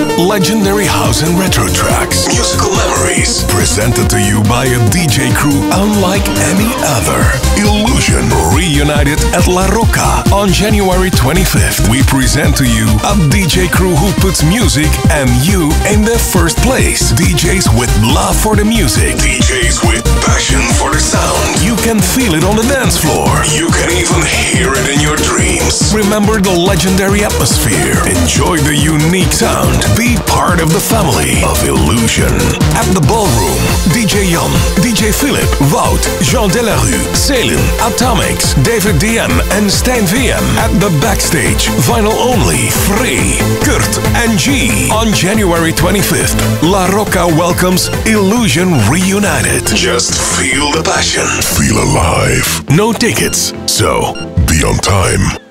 Legendary house and retro tracks. Musical memories. Presented to you by a DJ crew unlike any other. Illusion reunited at La Rocca on January 25th. We present to you a DJ crew who puts music and you in the first place. DJs with love for the music. DJs with passion for the sound. You can feel it on the dance floor. You can even hear it in your dreams. Remember the legendary atmosphere. Enjoy the sound. Be part of the family of Illusion. At the ballroom, DJ Jan, DJ Philip, Wout, Jean Delaru, Seelen, A-Tom-X, David DM, and Stijn VM. At the backstage, vinyl only, Freeee, Kurt and Gee. On January 25th, La Rocca welcomes Illusion Reunited. Just feel the passion. Feel alive. No tickets, so be on time.